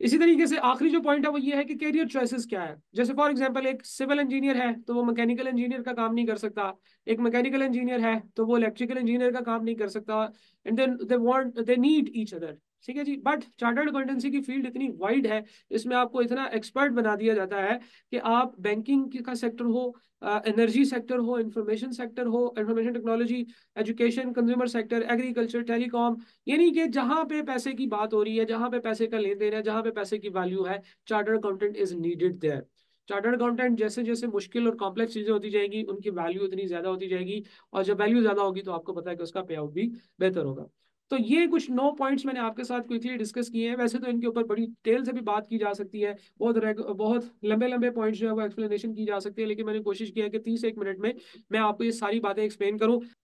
इसी तरीके से आखिरी जो पॉइंट है वो ये है कि कैरियर चॉइसेस क्या है? जैसे फॉर एग्जांपल एक सिविल इंजीनियर है तो वो मैकेनिकल इंजीनियर का काम नहीं कर सकता। एक मैकेनिकल इंजीनियर है तो वो इलेक्ट्रिकल इंजीनियर का काम नहीं कर सकता। And then they want they need each other ठीक है जी बट चार्टर्ड अकाउंटेंसी की फ़ील्ड इतनी वाइड है, इसमें आपको इतना एक्सपर्ट बना दिया जाता है कि आप बैंकिंग का सेक्टर हो एनर्जी सेक्टर हो इंफॉर्मेशन सेक्टर हो information technology education consumer sector agriculture telecom यानी कि जहाँ पे पैसे की बात हो रही है, जहाँ पे पैसे का लेन देन है, जहाँ पे पैसे की वैल्यू है chartered accountant is needed there chartered accountant जैसे जैसे मुश्किल और कॉम्प्लेक्स चीज़ें होती जाएगी, उनकी वैल्यू इतनी ज़्यादा होती जाएगी, और जब वैल्यू ज़्यादा होगी तो आपको पता है कि उसका पे आउट भी बेहतर होगा। तो ये कुछ नौ पॉइंट्स मैंने आपके साथ क्विकली डिस्कस किए हैं। वैसे तो इनके ऊपर बड़ी डिटेल से भी बात की जा सकती है। बहुत बहुत लंबे लंबे पॉइंट्स जो है वो एक्सप्लेनेशन की जा सकती है। लेकिन मैंने कोशिश किया है कि तीस एक मिनट में मैं आपको ये सारी बातें एक्सप्लेन करूँ।